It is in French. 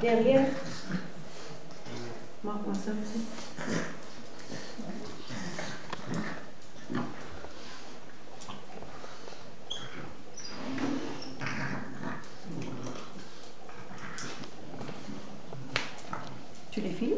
Derrière. Marque-moi ça aussi. Tu les filmes